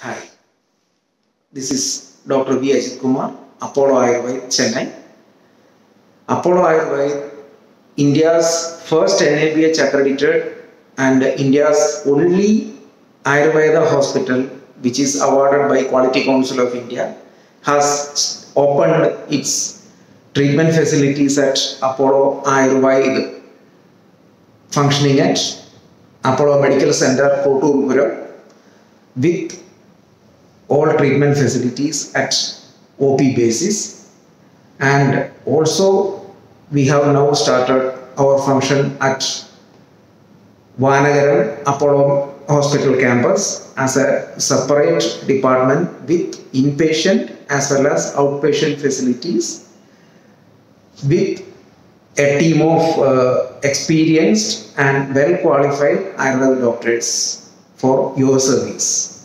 Hi, this is Dr. V. Ajit Kumar, Apollo AyurVAID, Chennai. Apollo AyurVAID, India's first NABH accredited and India's only Ayurveda hospital, which is awarded by Quality Council of India, has opened its treatment facilities at Apollo AyurVAID, functioning at Apollo Medical Center, Kotturpuram, with all treatment facilities at OP basis. And also, we have now started our function at Vanagaram Apollo Hospital campus as a separate department with inpatient as well as outpatient facilities with a team of uh, experienced and well qualified Ayurveda doctors for your service.